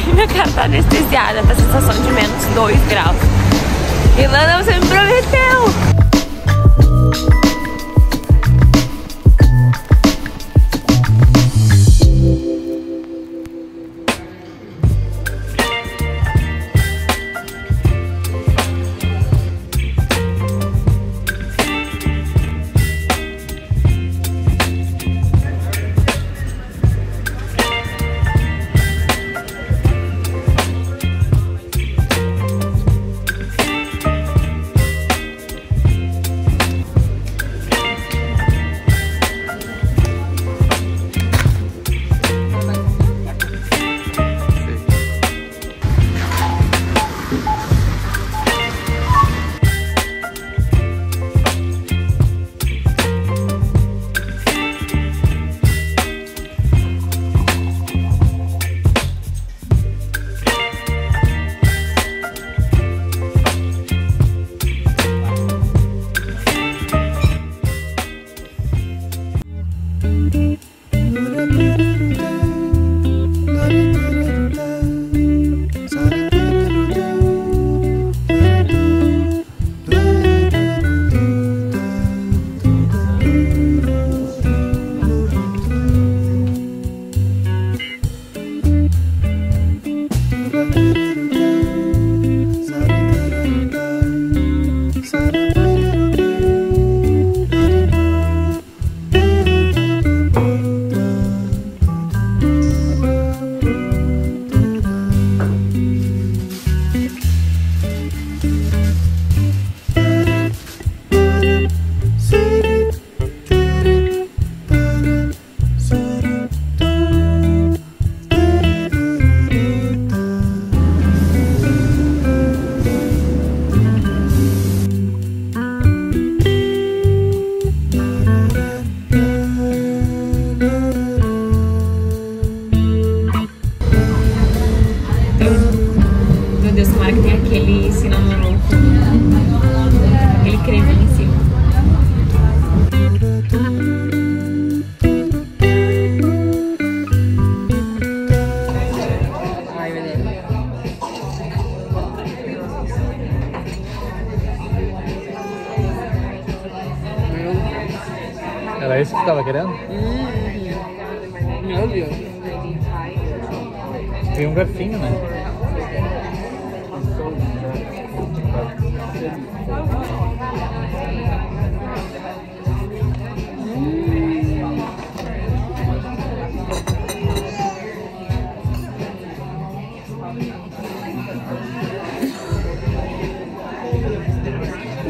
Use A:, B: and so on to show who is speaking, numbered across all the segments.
A: Minha cara tá anestesiada, tá sensação de menos 2 graus. Ilana, você me prometeu!
B: Música Era isso que você tava querendo?
A: Meu Deus.
B: Tem um garfinho, né?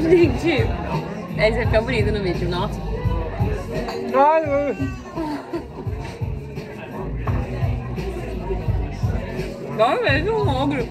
A: Gente, esse vai ficar bonito no vídeo, nossa. Ah,
C: oui. non,
D: mais non, angle.